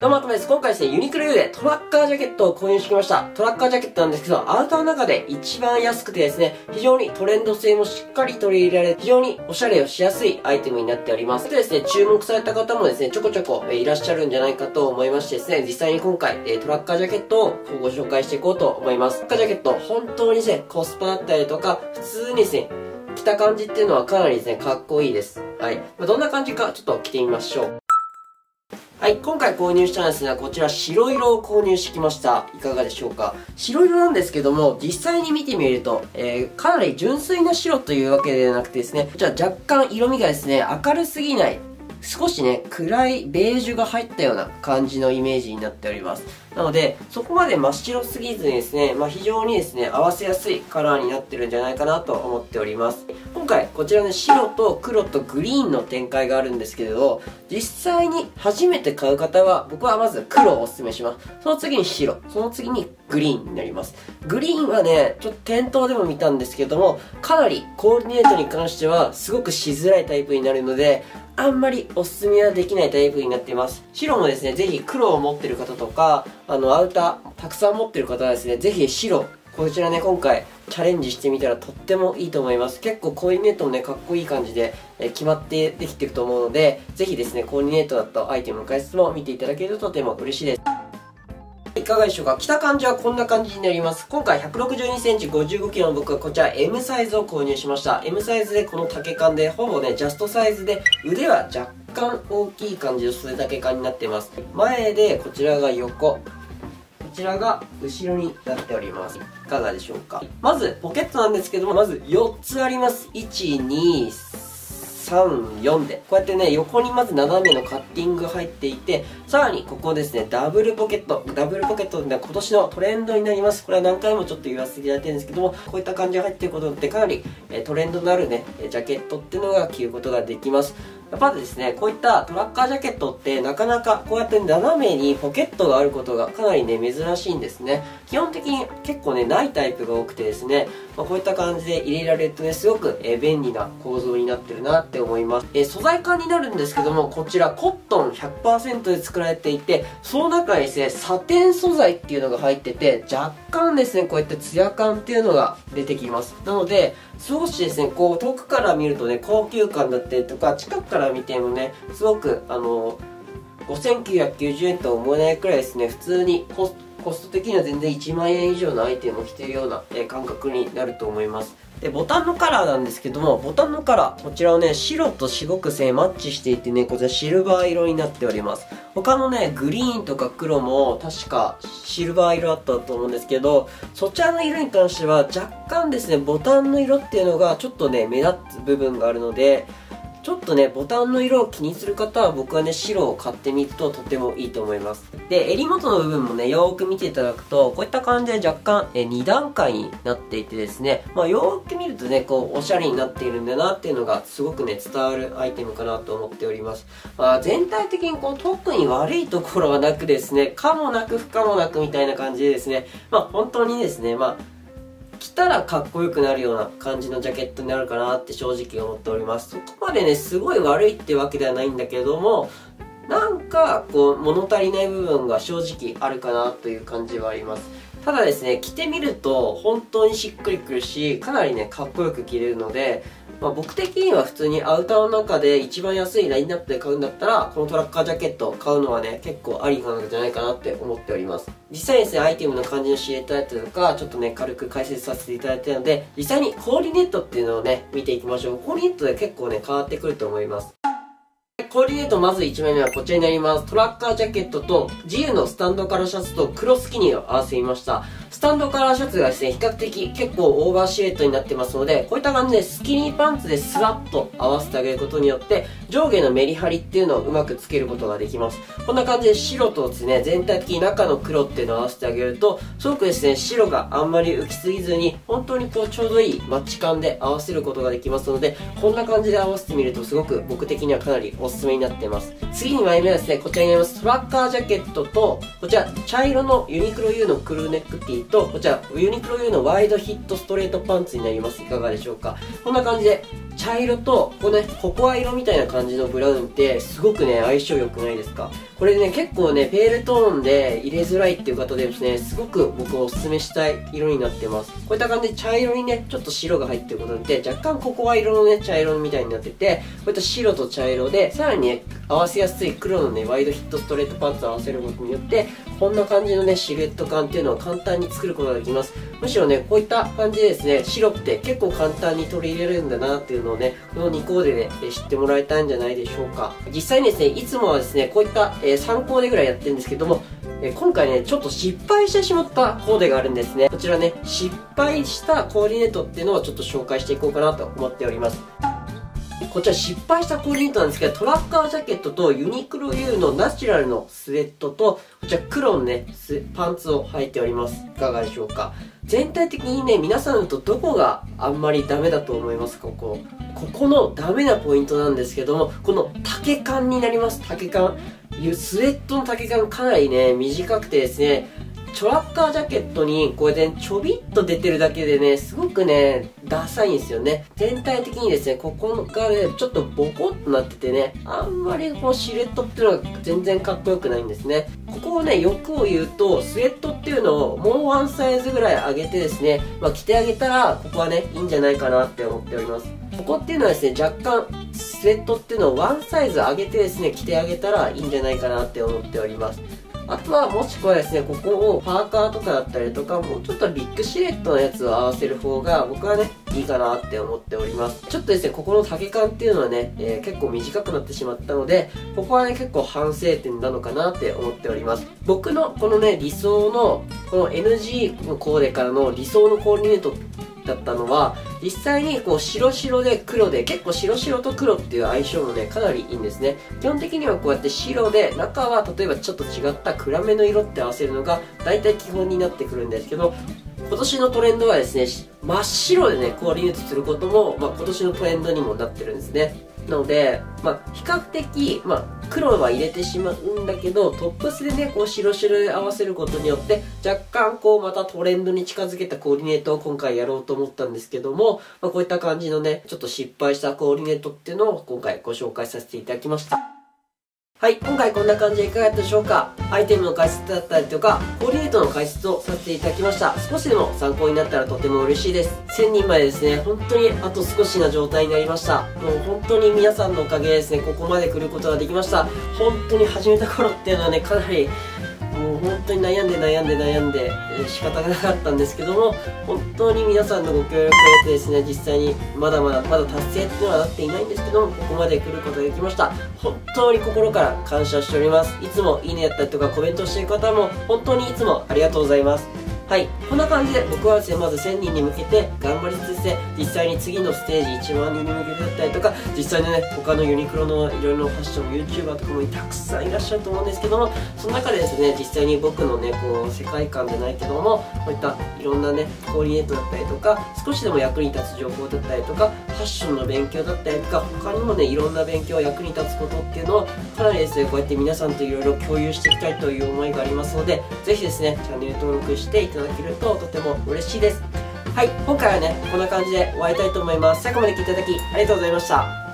どうも、ともです。今回ですね、ユニクロ U でトラッカージャケットを購入してきました。トラッカージャケットなんですけど、アウターの中で一番安くてですね、非常にトレンド性もしっかり取り入れられ、非常におしゃれをしやすいアイテムになっております。でですね、注目された方もですね、ちょこちょこいらっしゃるんじゃないかと思いましてですね、実際に今回、トラッカージャケットをご紹介していこうと思います。トラッカージャケット、本当にですね、コスパだったりとか、普通にですね、着た感じっていうのはかなりですね、かっこいいです。はい。まあ、どんな感じか、ちょっと着てみましょう。はい、今回購入したんですが、こちら白色を購入してきました。いかがでしょうか？白色なんですけども、実際に見てみると、えー、かなり純粋な白というわけではなくてですね、こちら若干色味がですね、明るすぎない少しね、暗いベージュが入ったような感じのイメージになっております。なので、そこまで真っ白すぎずにですね、まあ、非常にですね、合わせやすいカラーになってるんじゃないかなと思っております。今回、こちらね、白と黒とグリーンの展開があるんですけれど、実際に初めて買う方は、僕はまず黒をお勧めします。その次に白、その次にグリーンになります。グリーンはね、ちょっと店頭でも見たんですけども、かなりコーディネートに関しては、すごくしづらいタイプになるので、あんまりおすすめはできないタイプになっています。白もですね、ぜひ黒を持ってる方とか、あの、アウター、たくさん持ってる方はですね、ぜひ白、こちらね、今回チャレンジしてみたらとってもいいと思います。結構コーディネートもね、かっこいい感じで、え決まってできてると思うので、ぜひですね、コーディネートだったアイテムの解説も見ていただけるととても嬉しいです。かがでしょうか？着た感じはこんな感じになります。今回162センチ 55kg の僕はこちら M サイズを購入しました。M サイズでこの丈感でほぼね、ジャストサイズで腕は若干大きい感じのそれだけ感になっています。前でこちらが横。こちらが後ろになっております。いかがでしょうか？まず、ポケットなんですけども、まず4つあります。1、2、3、4で、こうやってね、横にまず斜めのカッティング入っていて、さらにここですね、ダブルポケット。ダブルポケットで今年のトレンドになります。これは何回もちょっと言わせていただいてるんですけども、こういった感じが入っていることってかなり、トレンドのあるね、ジャケットっていうのが着ることができます。やっぱですね、こういったトラッカージャケットってなかなかこうやって斜めにポケットがあることがかなりね、珍しいんですね。基本的に結構ね、ないタイプが多くてですね、まあ、こういった感じで入れられるとね、すごく、えー、便利な構造になってるなって思います。えー、素材感になるんですけども、こちらコットン100%で作られていて、その中にですね、サテン素材っていうのが入ってて、若干ですね、こうやってツヤ感っていうのが出てきます。なので、少しですね、こう遠くから見るとね、高級感だったりとか、近くから見てもね、すごく、あの、5990円とは思えないくらいですね、普通にコスコスト的には全然1万円以上のアイテムを着てるような、え感覚になると思います。で、ボタンのカラーなんですけども、ボタンのカラー、こちらをね、白と四国線マッチしていてね、こちらシルバー色になっております。他のね、グリーンとか黒も確かシルバー色あったと思うんですけど、そちらの色に関しては若干ですね、ボタンの色っていうのがちょっとね、目立つ部分があるので、ちょっとね、ボタンの色を気にする方は僕はね、白を買ってみるととてもいいと思います。で、襟元の部分もね、よーく見ていただくと、こういった感じで若干え2段階になっていてですね、まあよーく見るとね、こう、おしゃれになっているんだなっていうのがすごくね、伝わるアイテムかなと思っております。まあ全体的にこう、特に悪いところはなくですね、可もなく不可もなくみたいな感じでですね、まあ本当にですね、まあ、着たらかっこよくなるような感じのジャケットになるかなって正直思っております。そこまでね、すごい悪いってわけではないんだけども、なんか、こう、物足りない部分が正直あるかなという感じはあります。ただですね、着てみると本当にしっくりくるし、かなりね、かっこよく着れるので、まあ、僕的には普通にアウターの中で一番安いラインナップで買うんだったら、このトラッカージャケットを買うのはね、結構ありかなんじゃないかなって思っております。実際にですね、アイテムの感じの知りたいとか、ちょっとね、軽く解説させていただいたので、実際にコーディネートっていうのをね、見ていきましょう。コーディネートで結構ね、変わってくると思います。コーディネートまず1枚目はこちらになります。トラッカージャケットと自由のスタンドカラーシャツと黒スキニーを合わせました。スタンドカラーシャツがですね、比較的結構オーバーシルエットになってますので、こういった感じでスキニーパンツでスラッと合わせてあげることによって、上下のメリハリっていうのをうまくつけることができます。こんな感じで白とですね、全体的に中の黒っていうのを合わせてあげると、すごくですね、白があんまり浮きすぎずに、本当にこうちょうどいいマッチ感で合わせることができますので、こんな感じで合わせてみるとすごく僕的にはかなりおすすめになってます。次に参り目はですね、こちらになります。トラッカージャケットと、こちら、茶色のユニクロ U のクルーネックティーと、こちら、ユニクロ U のワイドヒットストレートパンツになります。いかがでしょうか？こんな感じで、茶色と、このね、ココア色みたいな感じのブラウンって、すごくね、相性良くないですか？これね、結構ね、ペールトーンで入れづらいっていう方でですね、すごく僕おすすめしたい色になってます。こういった感じで茶色にね、ちょっと白が入ってることで、若干ココア色のね、茶色みたいになってて、こういった白と茶色で、さらにね、合わせやすい黒のね、ワイドヒットストレートパンツを合わせることによって、こんな感じのね、シルエット感っていうのを簡単に作ることができます。むしろね、こういった感じでですね、白って結構簡単に取り入れるんだなっていうのをね、この2コーデで、ね、知ってもらえたいんじゃないでしょうか。実際にですね、いつもはですね、こういった、えー、3コーデぐらいやってるんですけども、え今回ね、ちょっと失敗してしまったコーデがあるんですね。こちらね、失敗したコーディネートっていうのをちょっと紹介していこうかなと思っております。こちら失敗したコーディネートなんですけど、トラッカージャケットとユニクロ U のナチュラルのスウェットと、こちら黒のね、パンツを履いております。いかがでしょうか？全体的にね、皆さんとどこがあんまりダメだと思いますここ。ここのダメなポイントなんですけども、この丈感になります。丈感。スウェットの丈感かなりね、短くてですね、トラッカージャケットにこうやってちょびっと出てるだけでね、すごくね、ダサいんですよね。全体的にですね、ここがね、ちょっとボコッとなっててね、あんまりこうシルエットっていうのが全然かっこよくないんですね。ここをね、欲を言うと、スウェットっていうのをもうワンサイズぐらい上げてですね、まあ着てあげたら、ここはね、いいんじゃないかなって思っております。ここっていうのはですね、若干、スウェットっていうのをワンサイズ上げてですね、着てあげたらいいんじゃないかなって思っております。あとはもしくはですね、ここをパーカーとかだったりとか、もうちょっとビッグシルエットのやつを合わせる方が僕はね、いいかなって思っております。ちょっとですね、ここの丈感っていうのはね、えー、結構短くなってしまったので、ここはね、結構反省点なのかなって思っております。僕のこのね、理想の、この NG のコーデからの理想のコーディネートだったのは、実際にこう白白で黒で、結構白白と黒っていう相性もね、かなりいいんですね。基本的にはこうやって白で、中は例えばちょっと違った暗めの色って合わせるのが大体基本になってくるんですけど、今年のトレンドはですね、真っ白でね、コーディネートすることも、まあ、今年のトレンドにもなってるんですね。ので、まあ、比較的、まあ、黒は入れてしまうんだけど、トップスでね、こう白白合わせることによって、若干こうまたトレンドに近づけたコーディネートを今回やろうと思ったんですけども、まあ、こういった感じのね、ちょっと失敗したコーディネートっていうのを今回ご紹介させていただきました。はい、今回こんな感じでいかがだったでしょうか？アイテムの解説だったりとか、コーディネートの解説をさせていただきました。少しでも参考になったらとても嬉しいです。1000人までですね、本当にあと少しな状態になりました。もう本当に皆さんのおかげでですね、ここまで来ることができました。本当に始めた頃っていうのはね、かなり当に悩んで悩んで悩んで、えー、仕方がなかったんですけども本当に皆さんのご協力を得てですね実際にまだまだまだ達成っていうのはなっていないんですけどもここまで来ることができました。本当に心から感謝しております。いつもいいねやったりとかコメントしている方も本当にいつもありがとうございます。はい。こんな感じで僕はですね、まず1000人に向けて頑張りつつで、実際に次のステージ1万人に向けてだったりとか、実際にね、他のユニクロのいろいろファッション、YouTuber とかもたくさんいらっしゃると思うんですけども、その中でですね、実際に僕のね、こう、世界観じゃないけども、こういったいろんなね、コーディネートだったりとか、少しでも役に立つ情報だったりとか、ファッションの勉強だったりとか、他にもね、いろんな勉強、役に立つことっていうのを、かなりですね、こうやって皆さんといろいろ共有していきたいという思いがありますので、ぜひですね、チャンネル登録していただけるととても嬉しいです。はい、今回はね、こんな感じで終わりたいと思います。最後まで聞いていただきありがとうございました。